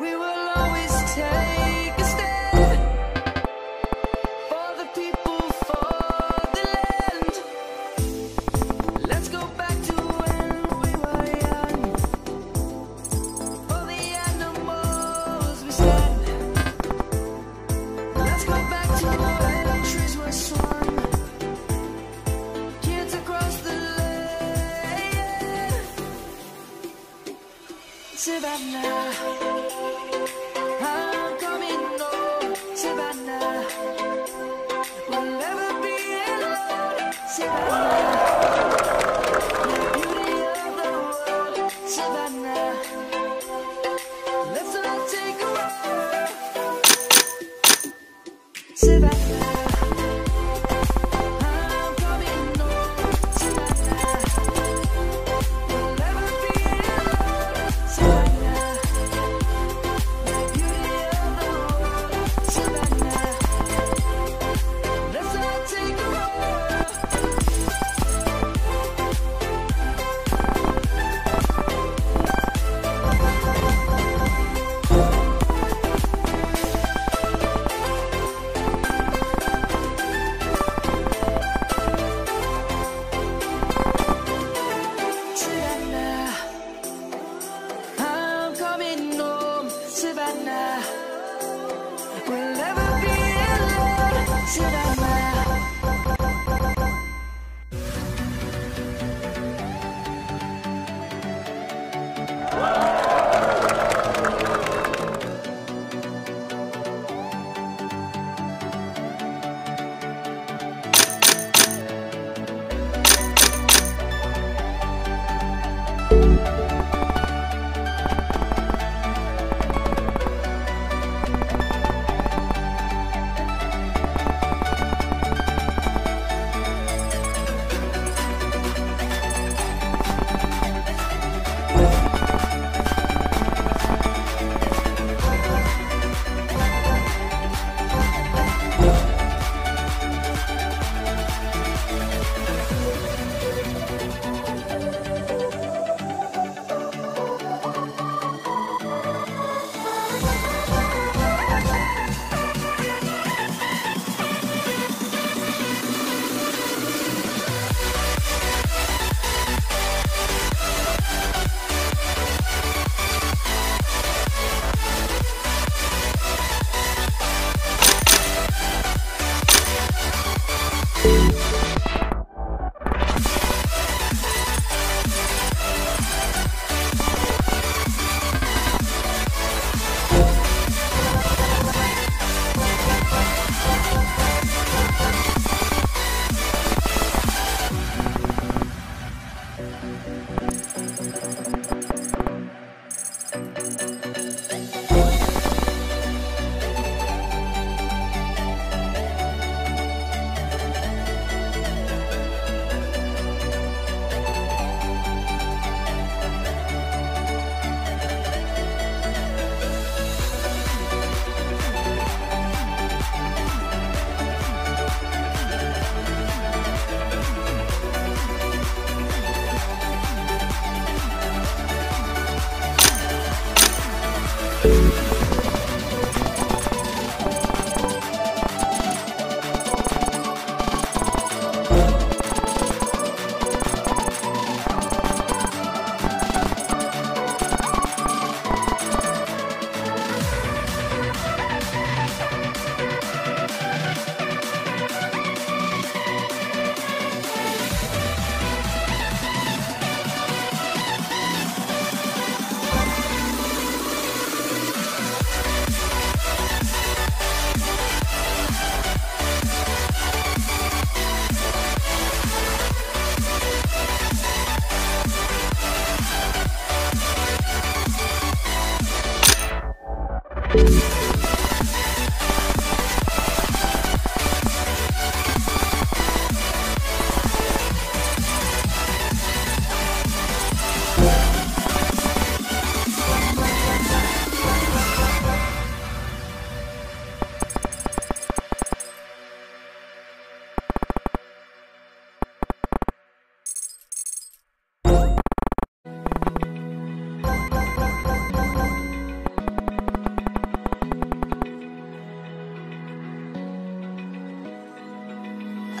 We were about now.